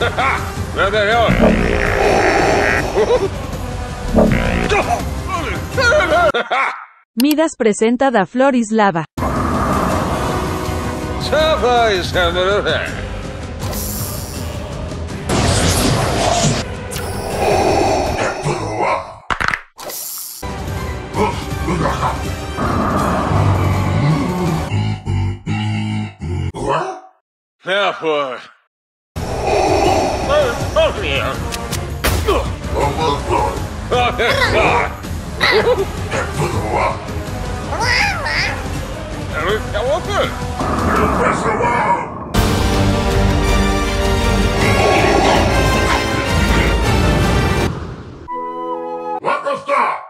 哈哈，来点料！哈哈。Midas presenta Da Florislava. Therefore, Luke, how often? You'll the wall! What the stop?